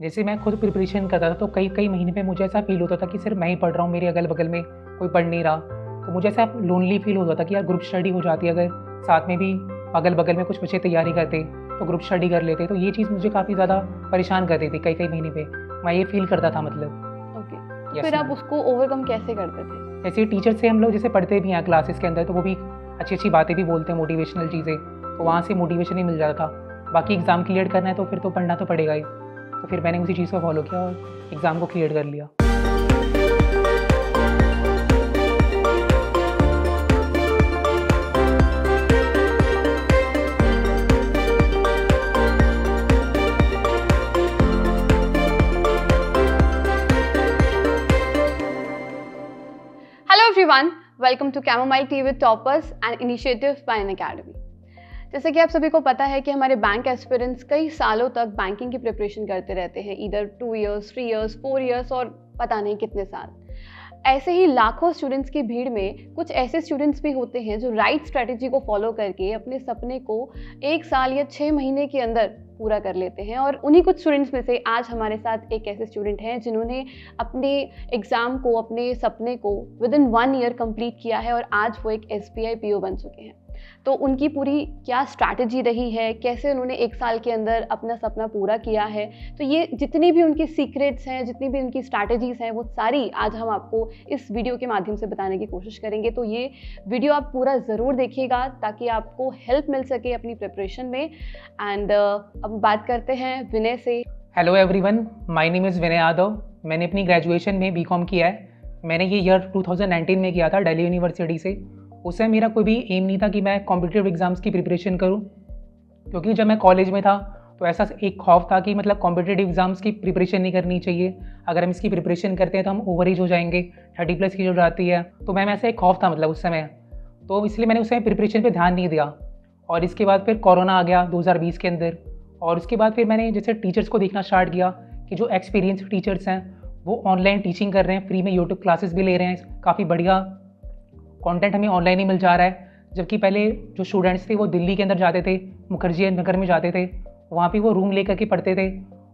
जैसे मैं खुद प्रिपरेशन करता था तो कई कई महीने पे मुझे ऐसा फील होता था कि सिर्फ़ मैं ही पढ़ रहा हूँ मेरे अगल बगल में कोई पढ़ नहीं रहा। तो मुझे ऐसा लोनली फील होता था कि यार ग्रुप स्टडी हो जाती है अगर साथ में भी अगल बगल में कुछ बच्चे तैयारी करते तो ग्रुप स्टडी कर लेते तो ये चीज़ मुझे काफ़ी ज़्यादा परेशान करती थी कई कई महीने पर मैं ये फील करता था मतलब। ओके Yes, फिर आप उसको ओवरकम कैसे करते थे? जैसे टीचर से हम लोग जैसे पढ़ते भी हैं क्लासेस के अंदर तो वो भी अच्छी अच्छी बातें भी बोलते हैं मोटिवेशनल चीज़ें। तो वहाँ से मोटिवेशन ही मिल जाता था। बाकी एग्ज़ाम क्लियर करना है तो फिर तो पढ़ना तो पड़ेगा ही। तो फिर मैंने उसी चीज़ को फॉलो किया और एग्ज़ाम को क्लियर कर लिया। Everyone welcome to chamomile tea with toppers and initiative by an academy जैसे कि आप सभी को पता है कि हमारे बैंक एस्पिरेंट्स कई सालों तक बैंकिंग की प्रिपरेशन करते रहते हैं इधर two years three years four years और पता नहीं कितने साल। ऐसे ही लाखों स्टूडेंट्स की भीड़ में कुछ ऐसे स्टूडेंट्स भी होते हैं जो राइट स्ट्रैटेजी को फॉलो करके अपने सपने को एक साल या छः महीने के अंदर पूरा कर लेते हैं और उन्हीं कुछ स्टूडेंट्स में से आज हमारे साथ एक ऐसे स्टूडेंट हैं जिन्होंने अपने एग्ज़ाम को, अपने सपने को within one year complete किया है और आज वो एक एस बी बन चुके हैं। तो उनकी पूरी क्या स्ट्रैटेजी रही है? कैसे उन्होंने एक साल के अंदर अपना सपना पूरा किया है? तो ये जितनी भी उनकी सीक्रेट्स हैं जितनी भी उनकी स्ट्रैटेजीज हैं वो सारी आज हम आपको इस वीडियो के माध्यम से बताने की कोशिश करेंगे। तो ये वीडियो आप पूरा ज़रूर देखिएगा ताकि आपको हेल्प मिल सके अपनी प्रिपरेशन में। एंड uh, अब बात करते हैं विनय से। Hello everyone my name is Vinay Yadav मैंने अपनी ग्रेजुएशन में बीकॉम किया है। मैंने ये ईयर 2019 में किया था दिल्ली यूनिवर्सिटी से। उस समय मेरा कोई भी एम नहीं था कि मैं कॉम्पिटिटिव एग्ज़ाम्स की प्रिपरेशन करूँ। क्योंकि जब मैं कॉलेज में था तो ऐसा एक खौफ था कि मतलब कॉम्पिटेटिव एग्ज़ाम्स की प्रिपरेशन नहीं करनी चाहिए। अगर हम इसकी प्रिपरेशन करते हैं तो हम ओवर एज हो जाएँगे थर्टी प्लस की जो जाती है। तो मैम, ऐसा एक खौफ था मतलब उस समय। तो इसलिए मैंने उस समय प्रिपरेशन पर ध्यान नहीं दिया। और इसके बाद फिर कोरोना आ गया 2020 के अंदर। और उसके बाद फिर मैंने जैसे टीचर्स को देखना स्टार्ट किया कि जो एक्सपीरियंस टीचर्स हैं, वो ऑनलाइन टीचिंग कर रहे हैं फ्री में यूट्यूब क्लासेस भी ले रहे हैं। काफ़ी बढ़िया कंटेंट हमें ऑनलाइन ही मिल जा रहा है। जबकि पहले जो स्टूडेंट्स थे, वो दिल्ली के अंदर जाते थे, मुखर्जी नगर में जाते थे, वहाँ पे वो रूम लेकर के पढ़ते थे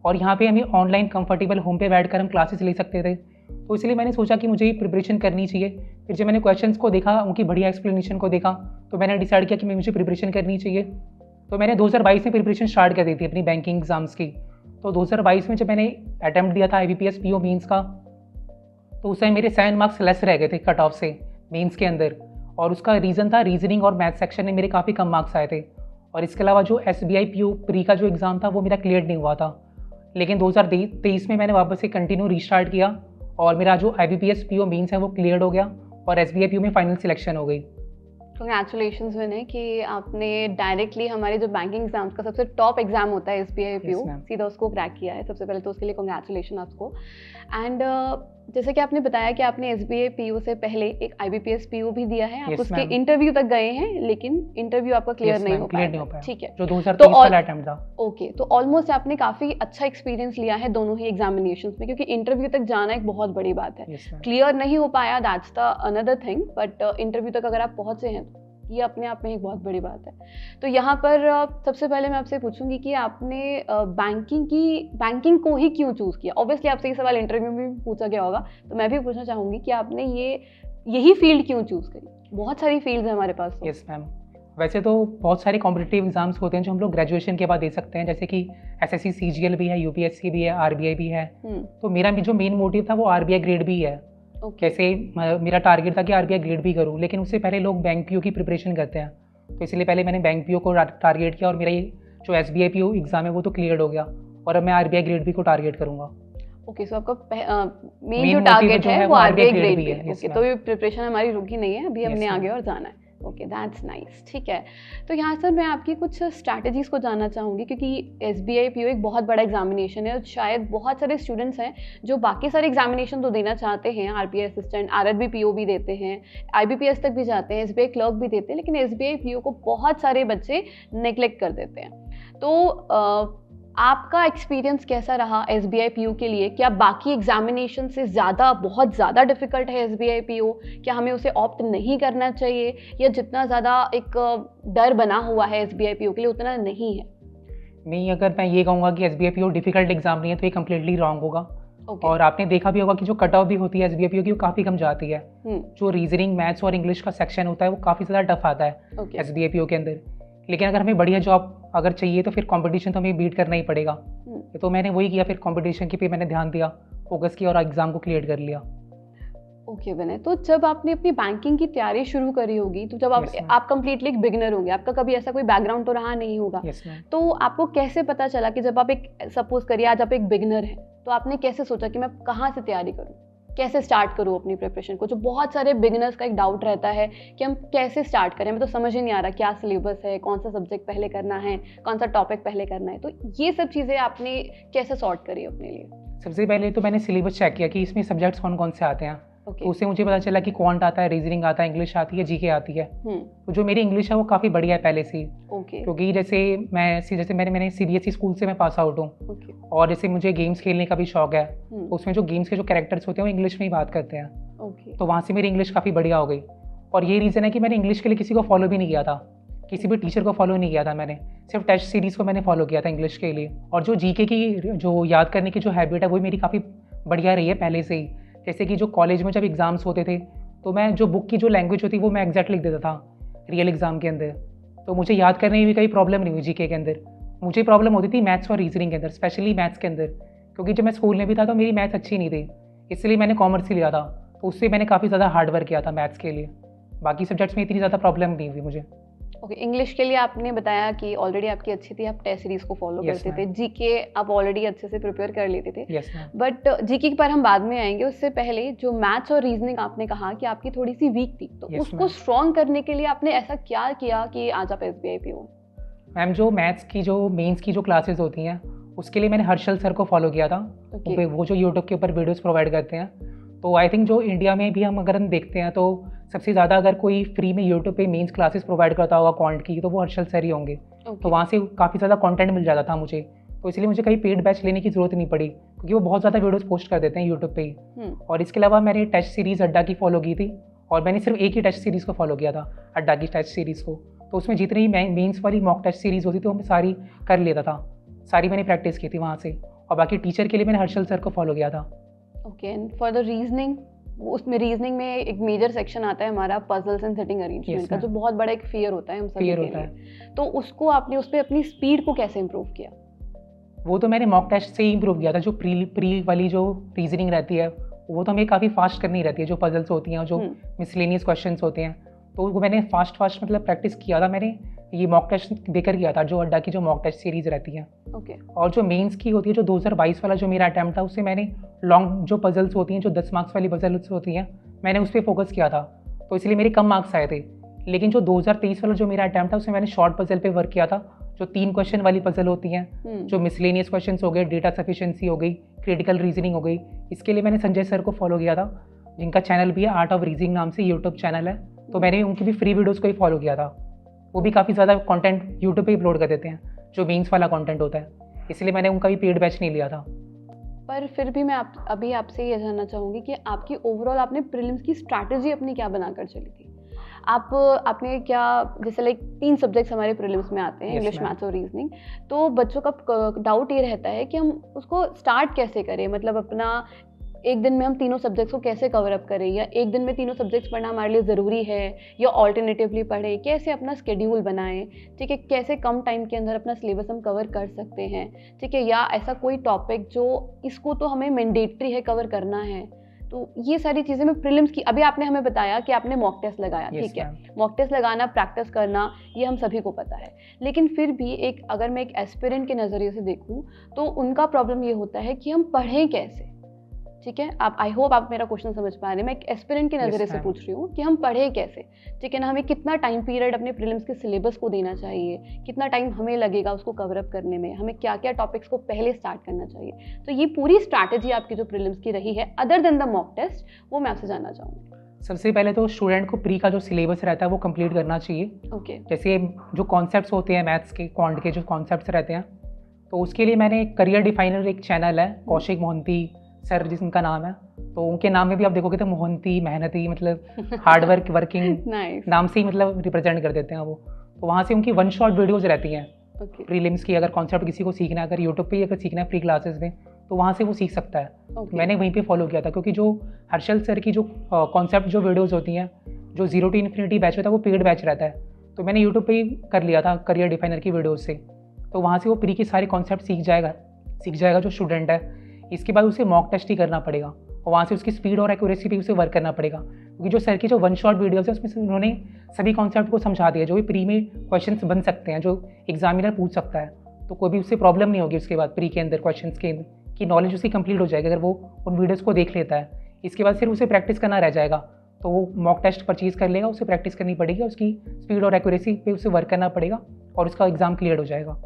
और यहाँ पे हमें ऑनलाइन कंफर्टेबल होम पे बैठ कर हम क्लासेस ले सकते थे। तो इसलिए मैंने सोचा कि मुझे ये प्रिपरेशन करनी चाहिए। फिर जब मैंने क्वेश्चंस को देखा, उनकी बढ़िया एक्सप्लेनेशन को देखा तो मैंने डिसाइड किया कि मैं मुझे प्रिपरेशन करनी चाहिए। तो मैंने 2022 में प्रिपरेशन स्टार्ट कर दी थी अपनी बैंकिंग एग्ज़ाम्स की। तो 2022 में जब मैंने अटैम्प्ट दिया था आई बी पी एस का तो उस टाइम मेरे सेवन मार्क्स लेस रह गए थे कट ऑफ़ से। मेंस के अंदर। और उसका रीज़न था रीजनिंग और मैथ सेक्शन में मेरे काफ़ी कम मार्क्स आए थे। और इसके अलावा जो S B I P O pre का जो एग्ज़ाम था वो मेरा क्लियर नहीं हुआ था। लेकिन 2023 में मैंने वापस से कंटिन्यू रीस्टार्ट किया और मेरा जो I B P S P O means है वो क्लियर हो गया और S B I P O में फाइनल सिलेक्शन हो गई। कंग्रेचुलेशन विनय कि आपने डायरेक्टली हमारे जो बैंकिंग एग्ज़ाम्स का सबसे टॉप एग्ज़ाम होता है S B I P ma'am. सीधा उसको क्रैक किया है। सबसे पहले तो उसके लिए कंग्रेचुलेशन आपको। एंड जैसे कि आपने बताया कि आपने S B I P O से पहले एक I B P S P O भी दिया है आप Yes, उसके इंटरव्यू तक गए हैं लेकिन इंटरव्यू आपका क्लियर Yes, नहीं हो पाया। नहीं हो पाया। ठीक है। जो 2023 तो ओके तो ऑलमोस्ट आपने काफ़ी अच्छा एक्सपीरियंस लिया है दोनों ही एग्जामिनेशन में क्योंकि इंटरव्यू तक जाना एक बहुत बड़ी बात है। क्लियर Yes, नहीं हो पाया that's the another thing but interview तक अगर आप पहुँचे हैं तो ये अपने आप में एक बहुत बड़ी बात है। तो यहाँ पर सबसे पहले मैं आपसे पूछूँगी कि आपने बैंकिंग की बैंकिंग को ही क्यों चूज़ किया? ऑब्वियसली आपसे ये सवाल इंटरव्यू में भी पूछा गया होगा तो मैं भी पूछना चाहूँगी कि आपने ये यही फ़ील्ड क्यों चूज़ करी? बहुत सारी फ़ील्ड है हमारे पास तो। यस मैम वैसे तो बहुत सारे कॉम्पिटेटिव एग्ज़ाम्स होते हैं जो हम लोग ग्रेजुएशन के बाद दे सकते हैं जैसे कि S S C C G L भी है यू पी एस सी भी है आर बी आई भी है। हम्म। तो मेरा भी जो मेन मोटिव था वो आर बी आई ग्रेड भी है। कैसे मेरा टारगेट था कि आर बी आई ग्रेड भी करूँ लेकिन उससे पहले लोग बैंक पी ओ की प्रिपरेशन करते हैं। तो इसलिए पहले मैंने बैंक पी ओ को टारगेट किया और मेरा ये जो S B I P exam है वो तो क्लियर हो गया और अब मैं आर बी आई ग्रेड भी को टारगेट करूँगा। ओके सो आपका मेन जो टारगेट है वो आर आरबीआई ग्रेड बी है ओके तो ये प्रिपरेशन हमारी रुकी नहीं है अभी हमने आगे और जाना है। ओके दैट्स नाइस ठीक है। तो यहाँ सर मैं आपकी कुछ स्ट्रैटेजीज को जानना चाहूँगी क्योंकि S B I P O एक बहुत बड़ा एग्जामिनेशन है और शायद बहुत सारे स्टूडेंट्स हैं जो बाकी सारे एग्जामिनेशन तो देना चाहते हैं R P I assistant R R B P O भी देते हैं आई बी पी एस तक भी जाते हैं एस बी आई क्लर्क भी देते हैं, लेकिन S B I P O को बहुत सारे बच्चे नेग्लेक्ट कर देते हैं। तो आपका एक्सपीरियंस कैसा रहा S B I P O के लिए? क्या बाकी एग्जामिनेशन से ज़्यादा बहुत ज़्यादा डिफ़िकल्ट है S B I P O क्या हमें उसे ऑप्ट नहीं करना चाहिए? या जितना ज़्यादा एक डर बना हुआ है S B I P O के लिए उतना नहीं है? नहीं अगर मैं ये कहूँगा कि S B I difficult exam नहीं है तो ये कम्प्लीटली रॉन्ग होगा। ओके और आपने देखा भी होगा कि जो कट ऑफ़ भी होती है एस बी की वो काफ़ी कम जाती है। हम्म। जो रीजनिंग मैथ्स और इंग्लिश का सेक्शन होता है वो काफ़ी ज़्यादा टफ आता है एस बी के अंदर। लेकिन अगर हमें बढ़िया जॉब अगर चाहिए तो फिर कंपटीशन तो हमें बीट करना ही पड़ेगा। हम्म, तो मैंने वही किया फिर कंपटीशन की पे मैंने ध्यान दिया फोकस किया और एग्ज़ाम को क्लियर कर लिया। ओके okay, विनय तो जब आपने अपनी बैंकिंग की तैयारी शुरू करी होगी तो जब आप Yes, आप कंप्लीटली एक बिगनर होंगे आपका कभी ऐसा कोई बैकग्राउंड तो रहा नहीं होगा। मैम तो आपको कैसे पता चला कि जब आप एक सपोज़ करिए आज आप एक बिगनर हैं तो आपने कैसे सोचा कि मैं कहाँ से तैयारी करूँ? कैसे स्टार्ट करूँ अपनी प्रिपरेशन को? जो बहुत सारे बिगिनर्स का एक डाउट रहता है कि हम कैसे स्टार्ट करें। हमें तो समझ ही नहीं आ रहा क्या सिलेबस है, कौन सा सब्जेक्ट पहले करना है, कौन सा टॉपिक पहले करना है। तो ये सब चीज़ें आपने कैसे सॉर्ट करी अपने लिए? सबसे पहले तो मैंने सिलेबस चेक किया कि इसमें सब्जेक्ट्स कौन कौन से आते हैं। ओके तो उससे मुझे पता चला कि क्वांट आता है रीजनिंग आता है इंग्लिश आती है जीके आती है। हम्म। तो जो मेरी इंग्लिश है वो काफ़ी बढ़िया है पहले से। ओके क्योंकि जैसे मैं जैसे मैंने मैंने C B S E school से मैं पास आउट हूँ। ओके और जैसे मुझे गेम्स खेलने का भी शौक है तो हम्म उसमें जो गेम्स के जो कैरेक्टर्स होते हैं वो इंग्लिश में ही बात करते हैं। ओके तो वहाँ से मेरी इंग्लिश काफ़ी बढ़िया हो गई। और ये रीज़न है कि मैंने इंग्लिश के लिए किसी को फॉलो भी नहीं किया था। किसी भी टीचर को फॉलो नहीं किया था मैंने। सिर्फ़ टेस्ट सीरीज़ को मैंने फॉलो किया था इंग्लिश के लिए। और जो जीके की जो याद करने की जो हैबिट है वो मेरी काफ़ी बढ़िया रही है पहले से ही। जैसे कि जो कॉलेज में जब एग्ज़ाम्स होते थे तो मैं जो बुक की जो लैंग्वेज होती, वो मैं एग्जैक्ट लिख देता था रियल एग्ज़ाम के अंदर। तो मुझे याद करने में भी कहीं प्रॉब्लम नहीं हुई जीके के अंदर। मुझे प्रॉब्लम होती थी मैथ्स और रीजनिंग के अंदर स्पेशली मैथ्स के अंदर। क्योंकि जब मैं स्कूल में भी था तो मेरी मैथ्स अच्छी नहीं थी। इसलिए मैंने कॉमर्स ही लिया था। तो उससे मैंने काफ़ी ज़्यादा हार्ड वर्क किया था मैथ्स के लिए। बाकी सब्जेक्ट्स में इतनी ज़्यादा प्रॉब्लम नहीं हुई मुझे। ओके इंग्लिश के लिए आपने बताया कि ऑलरेडी आपकी अच्छी थी आप टेस्ट सीरीज़ को फॉलो Yes, करते थे। जीके आप ऑलरेडी अच्छे से प्रिपेयर कर लेते थे। मैम बट जीके पर हम बाद में आएँगे। उससे पहले जो मैथ्स और रीजनिंग आपने कहा कि आपकी थोड़ी सी वीक थी तो Yes, उसको स्ट्रॉन्ग करने के लिए आपने ऐसा क्या किया कि आज आप एस बी हो? मैम जो मैथ्स की जो मेंस की जो क्लासेस होती हैं उसके लिए मैंने हर्षल सर को फॉलो किया था। वो वो जो यूट्यूब के ऊपर वीडियोस प्रोवाइड करते हैं। तो आई थिंक जो इंडिया में भी हम अगर हम देखते हैं तो सबसे ज़्यादा अगर कोई फ्री में यूट्यूब पे मेंस क्लासेस प्रोवाइड करता होगा क्वांट की तो वो हर्षल सर ही होंगे। Okay. तो वहाँ से काफ़ी ज़्यादा कंटेंट मिल जाता था मुझे। तो इसलिए मुझे कहीं पेड बैच लेने की ज़रूरत नहीं पड़ी क्योंकि वो बहुत ज़्यादा वीडियोज़ पोस्ट कर देते हैं यूट्यूब पे ही। हम्म, और इसके अलावा मैंने टेस्ट सीरीज़ अड्डा की फॉलो की थी और मैंने सिर्फ़ एक ही टेस्ट सीरीज़ को फॉलो किया था अड्डा की टेस्ट सीरीज़ को। तो उसमें जितनी मेंस वाली मॉक टेस्ट सीरीज़ होती थी वो मैं सारी कर लेता था। सारी मैंने प्रैक्टिस की थी वहाँ से। और बाकी टीचर के लिए मैंने हर्षल सर को फॉलो किया था। Okay and for the reasoning उसमें रीजनिंग में एक मेजर सेक्शन आता है हमारा पजल्स एंड सेटिंग अरेंजमेंट का जो बहुत बड़ा एक फियर होता है हम सभी होता लिए। तो उसको आपने उस पर अपनी स्पीड को कैसे इम्प्रूव किया? वो तो मैंने मॉक टेस्ट से ही इम्प्रूव किया था जो प्री प्री वाली जो रीजनिंग रहती है वो तो हमें काफ़ी फास्ट करनी रहती है जो पजल्स होती हैं जो हम्म, मिसलेनियस क्वेश्चंस होते हैं। तो वो मैंने फास्ट फास्ट मतलब प्रैक्टिस किया था मैंने। ये मॉक टेस्ट देकर किया था जो अड्डा की जो मॉक टेस्ट सीरीज़ रहती है। Okay okay. और जो मेंस की होती है जो 2022 वाला जो मेरा अटैम्प्ट था उससे मैंने लॉन्ग जो पजल्स होती हैं जो 10 मार्क्स वाली पजल्स होती हैं मैंने उस पर फोकस किया था। तो इसलिए मेरे कम मार्क्स आए थे। लेकिन जो 2023 वाला जो मेरा अटैम्प्ट था उसमें मैंने शॉर्ट पजल पे वर्क किया था जो तीन क्वेश्चन वाली पजल होती हैं हम्म, जो मिसलेनियस क्वेश्चन हो गए डेटा सफिशिएंसी हो गई क्रिटिकल रीजनिंग हो गई इसके लिए मैंने संजय सर को फॉलो किया था जिनका चैनल भी है आर्ट ऑफ़ रीजनिंग नाम से यूट्यूब चैनल है। तो मैंने उनकी भी फ्री वीडियोज़ को ही फॉलो किया था। वो भी काफ़ी ज़्यादा कंटेंट यूट्यूब पे अपलोड कर देते हैं जो मीन्स वाला कंटेंट होता है। इसलिए मैंने उनका भी पेड बैच नहीं लिया था। पर फिर भी मैं आप अभी आपसे ये जानना चाहूँगी कि आपकी ओवरऑल आपने प्रीलिम्स की स्ट्रैटेजी अपनी क्या बनाकर चली थी? आप आपने क्या जैसे लाइक तीन सब्जेक्ट्स हमारे प्रीलिम्स में आते हैं इंग्लिश मैथ्स और रीजनिंग तो बच्चों का डाउट ये रहता है कि हम उसको स्टार्ट कैसे करें? मतलब अपना एक दिन में हम तीनों सब्जेक्ट्स को कैसे कवर अप करें? या एक दिन में तीनों सब्जेक्ट्स पढ़ना हमारे लिए ज़रूरी है? या ऑल्टरनेटिवली पढ़ें कैसे अपना स्केड्यूल बनाएँ? ठीक है कैसे कम टाइम के अंदर अपना सिलेबस हम कवर कर सकते हैं? ठीक है या ऐसा कोई टॉपिक जो इसको तो हमें मैंडेटरी है कवर करना है। तो ये सारी चीज़ें मैं प्रिलिम्स की अभी आपने हमें बताया कि आपने मॉक टेस्ट लगाया Yes, ठीक है। मॉक टेस्ट लगाना प्रैक्टिस करना ये हम सभी को पता है। लेकिन फिर भी एक अगर मैं एक एस्पिरेंट के नज़रिए से देखूँ तो उनका प्रॉब्लम ये होता है कि हम पढ़ें कैसे? ठीक है? आप आई होप आप मेरा क्वेश्चन समझ पा रहे हैं। मैं एक एस्पिरेंट के Yes, नज़रिए से पूछ रही हूँ कि हम पढ़े कैसे? ठीक है ना? हमें कितना टाइम पीरियड अपने प्रीलिम्स के सिलेबस को देना चाहिए? कितना टाइम हमें लगेगा उसको कवर अप करने में? हमें क्या क्या टॉपिक्स को पहले स्टार्ट करना चाहिए? तो ये पूरी स्ट्रैटेजी आपकी जो प्रीलिम्स की रही है other than the mock test वो मैं आपसे जानना चाहूँगी। सबसे पहले तो स्टूडेंट को प्री का जो सिलेबस रहता है वो कंप्लीट करना चाहिए। Okay okay. जैसे जो कॉन्सेप्ट्स होते हैं मैथ्स के क्वांट के जो कॉन्सेप्ट्स रहते हैं तो उसके लिए मैंने करियर डिफाइनर एक चैनल है कौशिक मोहंती। सर जिनका नाम है। तो उनके नाम में भी आप देखोगे तो मोहनती मेहनती मतलब हार्ड वर्क वर्किंग नाम से ही मतलब रिप्रेजेंट कर देते हैं वो। तो वहाँ से उनकी वन शॉट वीडियोज़ रहती हैं। ओके प्रीलिम्स की अगर कॉन्सेप्ट किसी को सीखना है अगर यूट्यूब पे ही अगर सीखना है फ्री क्लासेस में तो वहाँ से वो सीख सकता है। ओके मैंने वहीं पे फॉलो किया था क्योंकि जो हर्षल सर की जो कॉन्सेप्ट जो वीडियोज़ होती हैं जो ज़ीरो टू इन्फिनिटी बैच होता है वो पेड बैच रहता है। तो मैंने यूट्यूब पर ही कर लिया था करियर डिफाइनर की वीडियोज़ से। तो वहाँ से वो प्री के सारे कॉन्सेप्ट सीख जाएगा सीख जाएगा जो स्टूडेंट है। इसके बाद उसे मॉक टेस्ट ही करना पड़ेगा और वहाँ से उसकी स्पीड और एक्यूरेसी पे उसे वर्क करना पड़ेगा। क्योंकि जो सर की जो वन शॉट वीडियोज़ है, उसमें उन्होंने सभी कॉन्सेप्ट को समझा दिया, जो भी प्री में क्वेश्चन बन सकते हैं, जो एग्जामिनर पूछ सकता है तो कोई भी उससे प्रॉब्लम नहीं होगी उसके बाद प्री के अंदर क्वेश्चन के अंदर, की नॉलेज उसकी कंप्लीट हो जाएगी। अगर वो उन वीडियोज़ को देख लेता है, इसके बाद सिर्फ़ उसे प्रैक्टिस करना रह जाएगा तो वो मॉक टेस्ट परचेज कर लेगा, उसे प्रैक्टिस करनी पड़ेगी, उसकी स्पीड और एक्यूरेसी पे उसे वर्क करना पड़ेगा और उसका एग्ज़ाम क्लियर हो जाएगा।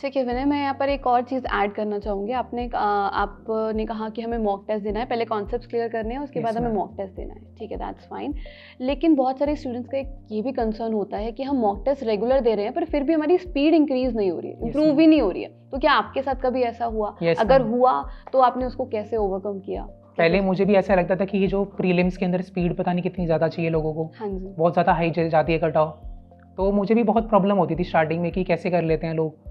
ठीक है विनय मैं यहाँ पर एक और चीज़ ऐड करना चाहूँगी। आपने आपने कहा कि हमें मॉक टेस्ट देना है। पहले कॉन्सेप्ट क्लियर करने हैं उसके Yes, बाद हमें मॉक टेस्ट देना है। ठीक है दैट्स फाइन लेकिन बहुत सारे स्टूडेंट्स का एक ये भी कंसर्न होता है कि हम मॉक टेस्ट रेगुलर दे रहे हैं पर फिर भी हमारी स्पीड इंक्रीज नहीं हो रही है Yes, इंप्रूव ma'am. ही नहीं हो रही है। तो क्या आपके साथ कभी ऐसा हुआ? Yes, अगर हुआ तो आपने उसको कैसे ओवरकम किया? पहले मुझे भी ऐसा लगता था कि ये जो प्रीलिम्स के अंदर स्पीड पता नहीं कितनी ज़्यादा चाहिए लोगों को। हाँ जी। बहुत ज़्यादा हाई जाती है कट ऑफ़ तो मुझे भी बहुत प्रॉब्लम होती थी स्टार्टिंग में कि कैसे कर लेते हैं लोग।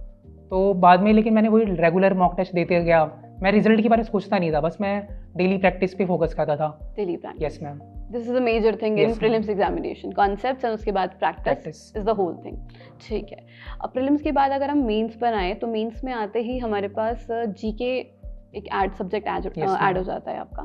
तो बाद में लेकिन मैंने वही रेगुलर मॉक टेस्ट देते गया। मैं रिज़ल्ट के बारे में सोचता नहीं था बस मैं डेली प्रैक्टिस पे फोकस करता था। Daily practice yes ma'am this is a major thing in. Prelims examination concepts और उसके बाद practice is the whole thing ठीक है। अब प्रीलिम्स के बाद अगर हम मेंस पर आए तो मेंस में आते ही हमारे पास जीके एक ऐड सब्जेक्ट ऐड. हो जाता है आपका।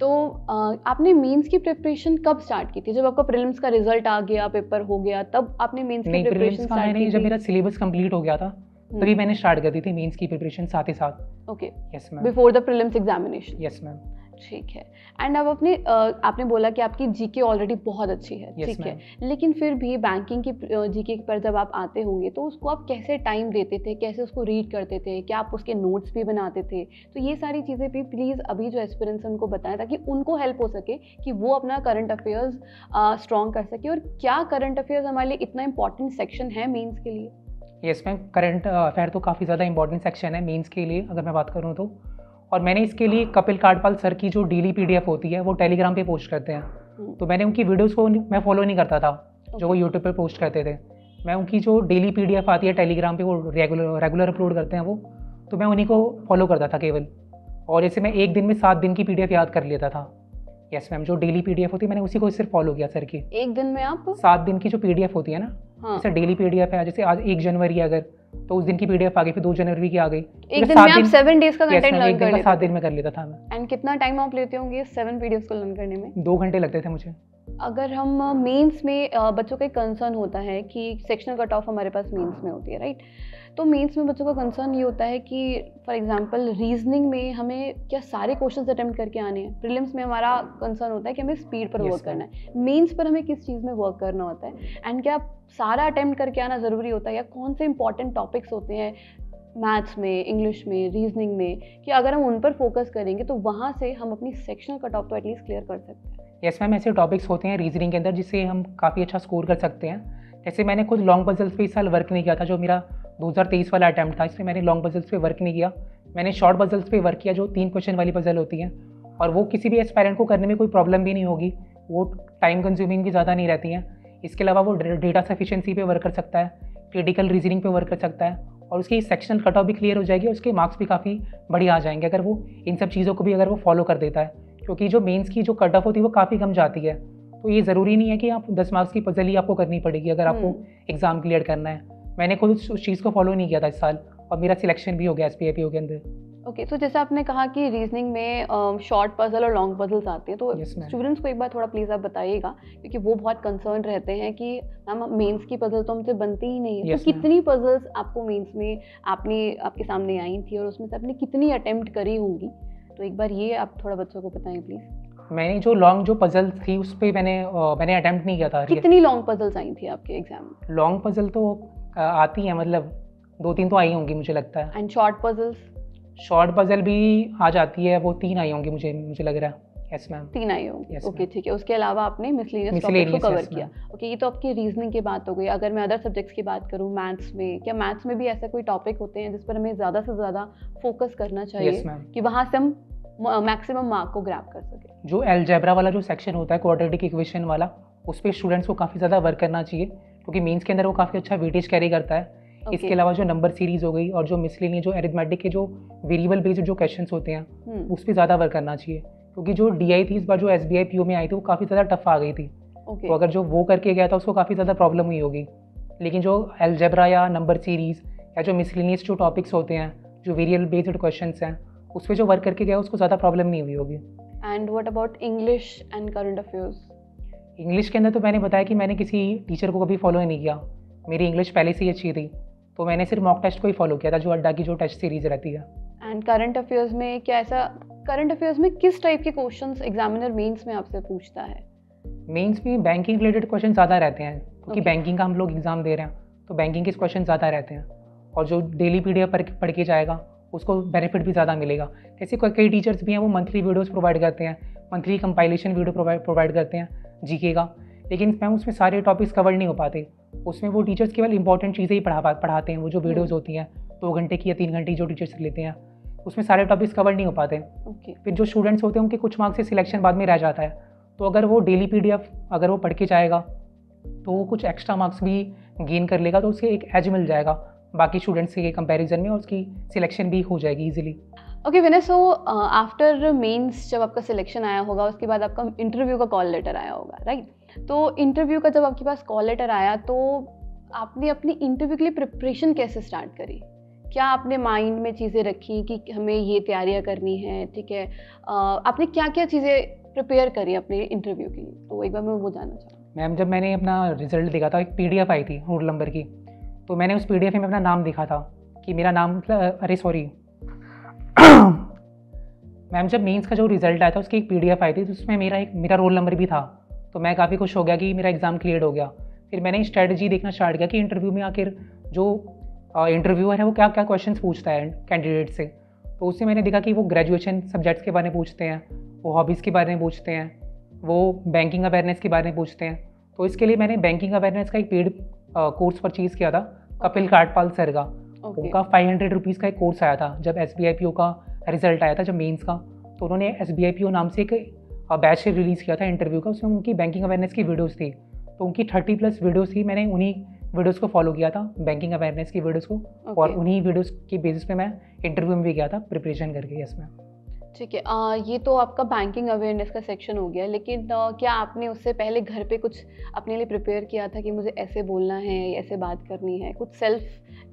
तो अ, आपने मेंस की प्रिपरेशन कब स्टार्ट की थी? जब आपका प्रीलिम्स का रिज़ल्ट आ गया पेपर हो गया तब आपने मेंस की प्रिपरेशन स्टार्ट की जब मेरा सिलेबस कंप्लीट हो गया था। तभी मैंने स्टार्ट कर दी थी मेंस की प्रिपरेशन साथ ही साथ। Okay yes ma'am before the prelims examination yes ma'am ठीक है। एंड अब अपने आपने बोला कि आपकी जीके ऑलरेडी बहुत अच्छी है। ठीक Yes, है लेकिन फिर भी बैंकिंग की जीके पर जब आप आते होंगे तो उसको आप कैसे टाइम देते थे? कैसे उसको रीड करते थे? क्या आप उसके नोट्स भी बनाते थे? तो ये सारी चीज़ें भी प्लीज़ अभी जो एक्सपीरियंस है उनको बताएँ ताकि उनको हेल्प हो सके कि वो अपना करंट अफेयर्स स्ट्रॉन्ग कर सके। और क्या करंट अफेयर्स हमारे लिए इतना इंपॉर्टेंट सेक्शन है मेंस के लिए? यस मैम करंट अफेयर तो काफ़ी ज़्यादा इंपॉर्टेंट सेक्शन है मेंस के लिए अगर मैं बात करूँ तो। और मैंने इसके लिए कपिल काटपाल सर की जो डेली पीडीएफ होती है वो टेलीग्राम पे पोस्ट करते हैं। हम्म, तो मैंने उनकी वीडियोस को मैं फॉलो नहीं करता था जो वो यूट्यूब पे पोस्ट करते थे। मैं उनकी जो डेली पीडीएफ आती है टेलीग्राम पे वो रेगुलर रेगुलर अपलोड करते हैं वो। तो मैं उन्हीं को फॉलो करता था केवल। और जैसे मैं एक दिन में सात दिन की पीडीएफ याद कर लेता था। यस मैम जो डेली पीडीएफ होती है मैंने उसी को सिर्फ़ फॉलो किया सर की। एक दिन में आप? सात दिन की जो पीडीएफ होती है ना हाँ। जैसे डेली पीडीएफ है जैसे आज एक जनवरी है अगर तो उस दिन की पीडीएफ आ गई फिर दो जनवरी की आ गई। एक मतलब दिन सात में आप सेवन डेज़ का कंटेंट लर्न कर लेते सात दिन में कर लेता था मैं। एंड कितना टाइम आप लेते होंगे सेवन पीडीएफ को लर्न करने में? दो घंटे लगते थे मुझे। अगर हम मेंस में बच्चों का एक कंसर्न होता है कि सेक्शनल कट ऑफ़ हमारे पास मेंस में होती है राइट तो मेंस में बच्चों का कंसर्न ये होता है कि फॉर एग्जांपल रीजनिंग में हमें क्या सारे क्वेश्चंस अटेम्प्ट करके आने हैं? प्रीलिम्स में हमारा कंसर्न होता है कि हमें स्पीड पर Yes, वर्क करना है। मेंस पर हमें किस चीज़ में वर्क करना होता है? एंड क्या सारा अटेम्प्ट करके आना ज़रूरी होता है? या कौन से इंपॉर्टेंट टॉपिक्स होते हैं मैथ्स में इंग्लिश में रीजनिंग में कि अगर हम उन पर फोकस करेंगे तो वहाँ से हम अपनी सेक्शनल कट ऑफ़ तो एटलीस्ट क्लियर कर सकते हैं। यस मैम ऐसे टॉपिक्स होते हैं रीजनिंग के अंदर जिससे हम काफ़ी अच्छा स्कोर कर सकते हैं। जैसे मैंने खुद लॉन्ग पजल्स पे इस साल वर्क नहीं किया था, जो मेरा 2023 वाला अटैम्प्ट था इसलिए मैंने लॉन्ग पजल्स पे वर्क नहीं किया। मैंने शॉर्ट पजल्स पे वर्क किया जो तीन क्वेश्चन वाली पजल होती है। और वो किसी भी एस्पायरेंट को करने में कोई प्रॉब्लम भी नहीं होगी, वो टाइम कंज्यूमिंग भी ज़्यादा नहीं रहती हैं। इसके अलावा वो डेटा सफिशिएंसी पे वर्क कर सकता है क्रिटिकल रीजनिंग पे वर्क कर सकता है, और उसकी सेक्शनल कट ऑफ़ भी क्लियर हो जाएगी उसके मार्क्स भी काफ़ी बढ़िया आ जाएँगे, अगर वो इन सब चीज़ों को भी अगर वो फॉलो कर देता है। क्योंकि जो मेंस की जो कट ऑफ़ होती है वो काफ़ी कम जाती है। तो ये ज़रूरी नहीं है कि आप दस मार्क्स की पजल ही आपको करनी पड़ेगी अगर आपको हम्म। एग्ज़ाम क्लियर करना है। मैंने खुद उस चीज़ को फॉलो नहीं किया था इस साल और मेरा सिलेक्शन भी हो गया एस पी के अंदर। ओके तो जैसे आपने कहा कि रीजनिंग में शॉर्ट पजल और लॉन्ग पजल्स आते हैं तो Yes, स्टूडेंट्स को एक बार थोड़ा प्लीज़ आप बताइएगा क्योंकि वो बहुत कंसर्न रहते हैं कि मैम मेंस की पजल तो हमसे बनती ही नहीं है। Yes, तो कितनी पजल्स आपको मेंस में आपने आपके सामने आई थी और उसमें से आपने कितनी अटेम्प्ट करी होंगी? तो एक बार ये आप थोड़ा बच्चों को बताएँ प्लीज़ मैंने जो लॉन्ग जो पजल थी उस पर मैंने मैंने अटैम्प्ट नहीं किया था कितनी लॉन्ग पजल्स आई थी आपके एग्ज़ाम में? लॉन्ग पजल तो आती है मतलब दो तीन तो आई होंगी मुझे लगता है। And short puzzles short puzzle भी आ जाती है वो तीन आई होंगी मुझे मुझे लग रहा है। यस मैम तीन आई होंगी ओके ठीक है। उसके अलावा आपने मिसलीनियस टॉपिक को कवर yes, किया। ओके ये तो आपकी रीजनिंग की बात हो गई। अगर मैं अदर सब्जेक्ट्स की बात करूँ मैथ्स में क्या मैथ्स में भी ऐसा कोई टॉपिक होते हैं जिस पर हमें ज़्यादा से ज़्यादा फोकस करना चाहिए कि वहाँ से हम मैक्सिमम मार्क को ग्रैब कर सके? जो एलजेब्रा वाला जो सेक्शन होता है क्वाड्रेटिक इक्वेशन वाला उस पर स्टूडेंट्स को काफ़ी ज़्यादा वर्क करना चाहिए क्योंकि मेंस के अंदर वो काफ़ी अच्छा वेटेज कैरी करता है। इसके अलावा जो नंबर सीरीज़ हो गई और जो मिसलिनी जो एरिथमेटिक के जो वेरिएबल बेस्ड जो क्वेश्चंस होते हैं हम्म। उस पर ज़्यादा वर्क करना चाहिए। क्योंकि जो डी आई थी इस बार जो S B I P O में आई थी वो काफ़ी ज़्यादा टफ आ गई थी। ओके तो अगर जो वो करके गया था उसको काफ़ी ज़्यादा प्रॉब्लम हुई होगी। लेकिन जो एल्जेब्रा या नंबर सीरीज़ या जो मिसलिनियस जो टॉपिक्स होते हैं जो वेरिएबल बेस्ड क्वेश्चन हैं उस पर जो वर्क करके गया उसको ज़्यादा प्रॉब्लम नहीं हुई होगी। And what about English and current affairs English के अंदर तो मैंने बताया कि मैंने किसी टीचर को कभी फॉलो ही नहीं किया। मेरी इंग्लिश पहले से ही अच्छी थी। तो मैंने सिर्फ़ मॉक टेस्ट को ही फॉलो किया था जो अड्डा की जो टेस्ट सीरीज़ रहती है। एंड करंट अफेयर्स में क्या ऐसा करंट अफेयर्स में किस टाइप के क्वेश्चंस एग्जामिनर मेंस में आपसे पूछता है? मेंस में बैंकिंग रिलेटेड क्वेश्चन ज़्यादा रहते हैं क्योंकि Okay. बैंकिंग का हम लोग एग्ज़ाम दे रहे हैं तो बैंकिंग के क्वेश्चन ज़्यादा रहते हैं। और जो डेली पी पढ़ पढ़ के जाएगा उसको बेनिफिट भी ज़्यादा मिलेगा। जैसे कई टीचर्स भी हैं वो मंथली वीडियोज़ प्रोवाइड करते हैं मंथली कंपाइलेशन वीडियो प्रोवाइड करते हैं जीके का। लेकिन मैम उसमें सारे टॉपिक्स कवर नहीं हो पाते। उसमें वो टीचर्स केवल इंपॉर्टेंट चीज़ें ही पढ़ा पढ़ाते हैं वो जो वीडियोज़ होती हैं दो घंटे की या तीन घंटे की जो टीचर्स लेते हैं। उसमें सारे टॉपिक्स कवर नहीं हो पाते। ओके फिर जो स्टूडेंट्स होते हैं उनके कुछ मार्क्स से सिलेक्शन बाद में रह जाता है। तो अगर वो डेली पीडीएफ अगर वो पढ़ के जाएगा तो वो कुछ एक्स्ट्रा मार्क्स भी गेन कर लेगा तो उसे एक एज मिल जाएगा। बाकी स्टूडेंट्स के कंपैरिजन में और उसकी सिलेक्शन भी हो जाएगी easily okay Vinay so after mains जब आपका सिलेक्शन आया होगा उसके बाद आपका इंटरव्यू का कॉल लेटर आया होगा राइट तो इंटरव्यू का जब आपके पास कॉल लेटर आया तो आपने अपनी इंटरव्यू के लिए प्रिपरेशन कैसे स्टार्ट करी? क्या आपने माइंड में चीज़ें रखी कि हमें ये तैयारियाँ करनी है? ठीक है। आपने क्या क्या चीज़ें प्रिपेयर करी अपने इंटरव्यू के लिए? तो एक बार मैं वो जानना चाहूँ मैम, जब मैंने अपना रिज़ल्ट देखा था, एक पी आई थी रोल नंबर की तो मैंने उस पीडीएफ में अपना नाम देखा था कि मेरा नाम मतलब अरे सॉरी मैम, जब मेंस का जो रिज़ल्ट आया था, उसकी एक पी आई थी तो उसमें मेरा एक, मेरा रोल नंबर भी था। तो मैं काफ़ी खुश हो गया कि मेरा एग्ज़ाम क्लियर हो गया। फिर मैंने स्ट्रेटजी देखना स्टार्ट किया कि इंटरव्यू में आखिर जो इंटरव्यूअर है वो क्या क्या क्वेश्चन पूछता है कैंडिडेट से? तो उससे मैंने देखा कि वो ग्रेजुएशन सब्जेक्ट्स के बारे में पूछते हैं वो हॉबीज़ के बारे में पूछते हैं वो बैंकिंग अवेयरनेस के बारे में पूछते हैं। तो इसके लिए मैंने बैंकिंग अवेयरनेस का एक पेड कोर्स परचेज़ किया था कपिल काटपाल सर का। उनका फाइव हंड्रेड रुपीज़ का एक कोर्स आया था जब S B I P O का रिज़ल्ट आया था जब मेन्स का। तो उन्होंने S B I P O नाम से एक बैच रिलीज़ किया था इंटरव्यू का उसमें उनकी बैंकिंग अवेयरनेस की वीडियोज़ थी। तो उनकी थर्टी प्लस वीडियोज़ थी मैंने उन्हीं वीडियोज़ को फॉलो किया था बैंकिंग अवेयरनेस की वीडियोज़ को okay. और उन्हीं वीडियोज़ की बेसिस पे मैं इंटरव्यू में भी गया था प्रिपरेशन करके यस मैम ठीक है अ, ये तो आपका बैंकिंग अवेयरनेस का सेक्शन हो गया लेकिन अ, क्या आपने उससे पहले घर पे कुछ अपने लिए प्रिपेयर किया था कि मुझे ऐसे बोलना है ऐसे बात करनी है? कुछ सेल्फ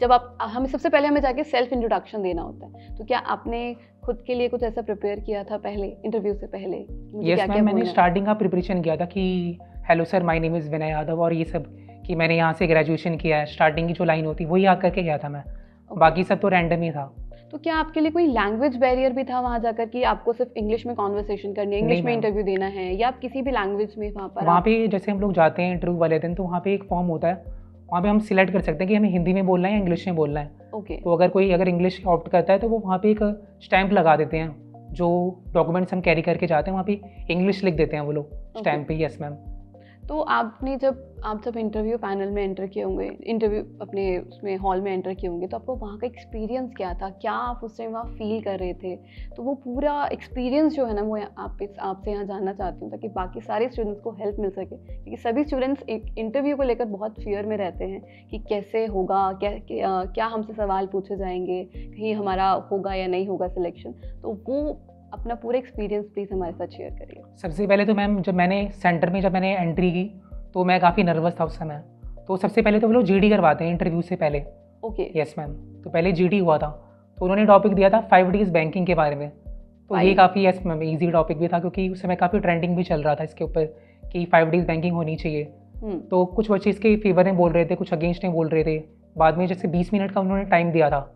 जब आप हमें सबसे पहले हमें जाके सेल्फ इंट्रोडक्शन देना होता है तो क्या आपने खुद के लिए कुछ ऐसा प्रिपेयर किया था पहले इंटरव्यू से पहले? यस क्या-क्या मैम मैंने स्टार्टिंग का प्रिपरेशन किया था कि hello sir my name is Vinay Yadav और ये सब कि मैंने यहाँ से ग्रेजुएशन किया है। स्टार्टिंग की जो लाइन होती है वही याद करके गया था मैं। बाकी सब तो रैंडम ही था। तो क्या आपके लिए कोई लैंग्वेज बैरियर भी था वहाँ जाकर कि आपको सिर्फ़ इंग्लिश में कॉन्वर्सेशन करनी है इंग्लिश में इंटरव्यू देना है या आप किसी भी लैंग्वेज में वहाँ पर वहाँ पे जैसे हम लोग जाते हैं इंटरव्यू वाले दिन तो वहाँ पे एक फॉर्म होता है। वहाँ पे हम सिलेक्ट कर सकते हैं कि हमें हिंदी में बोलना है या इंग्लिश में बोलना है। ओके तो अगर कोई अगर इंग्लिश ऑप्ट करता है तो वो वहाँ पे एक स्टैंप लगा देते हैं। जो डॉक्यूमेंट्स हम कैरी करके जाते हैं वहाँ पे इंग्लिश लिख देते हैं वो लोग। स्टैंप पे यस मैम तो आपने जब आप जब इंटरव्यू पैनल में एंटर किए होंगे इंटरव्यू अपने उसमें हॉल में एंटर किए होंगे तो आपको वहाँ का एक्सपीरियंस क्या था? क्या आप उस टाइम वहाँ फील कर रहे थे? तो वो पूरा एक्सपीरियंस जो है ना वो आप इस- आपसे यहाँ जानना चाहती हूँ ताकि बाकी सारे स्टूडेंट्स को हेल्प मिल सके। क्योंकि सभी स्टूडेंट्स एक इंटरव्यू को लेकर बहुत फियर में रहते हैं कि कैसे होगा क्या क्या, क्या हमसे सवाल पूछे जाएँगे कहीं हमारा होगा या नहीं होगा सिलेक्शन तो वो अपना पूरा एक्सपीरियंस प्लीज़ हमारे साथ शेयर करिए। सबसे पहले तो मैम जब मैंने सेंटर में जब मैंने एंट्री की तो मैं काफ़ी नर्वस था उस समय। तो सबसे पहले तो वो लोग जीडी करवाते हैं इंटरव्यू से पहले। ओके यस मैम तो पहले जीडी हुआ था। तो उन्होंने टॉपिक दिया था फाइव डेज़ बैंकिंग के बारे में। तो ये काफ़ी यस मैम ईजी टॉपिक भी था क्योंकि उस समय काफ़ी ट्रेंडिंग भी चल रहा था इसके ऊपर कि फाइव डेज़ बैंकिंग होनी चाहिए। हम्म तो कुछ बच्चे इसके फेवर में बोल रहे थे कुछ अगेंस्ट में बोल रहे थे। बाद में जैसे बीस मिनट का उन्होंने टाइम दिया था।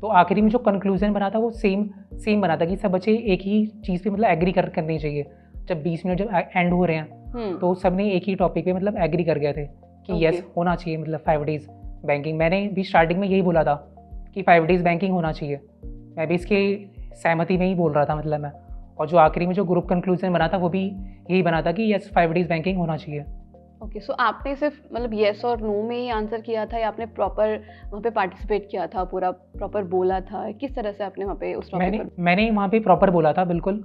तो आखिरी में जो कंक्लूजन बना था वो सेम सेम बना था कि सब बच्चे एक ही चीज़ पे मतलब एग्री कर करनी चाहिए। जब बीस मिनट जब एंड हो रहे हैं हम्म। तो सबने एक ही टॉपिक पे मतलब एग्री कर गए थे कि Okay. यस होना चाहिए मतलब फाइव डेज़ बैंकिंग मैंने भी स्टार्टिंग में यही बोला था कि फाइव डेज़ बैंकिंग होना चाहिए। मैं भी इसके सहमति में ही बोल रहा था मतलब मैं। और जो आखिरी में जो ग्रुप कंक्लूजन बना था वो भी यही बना था कि यस फाइव डेज़ बैंकिंग होना चाहिए। ओके सो आपने सिर्फ़ मतलब येस और नो में ही आंसर किया था या आपने प्रॉपर वहाँ पे पार्टिसिपेट किया था पूरा प्रॉपर बोला था? किस तरह से आपने वहाँ पे उस मैंने पर मैंने वहाँ पे प्रॉपर बोला था बिल्कुल।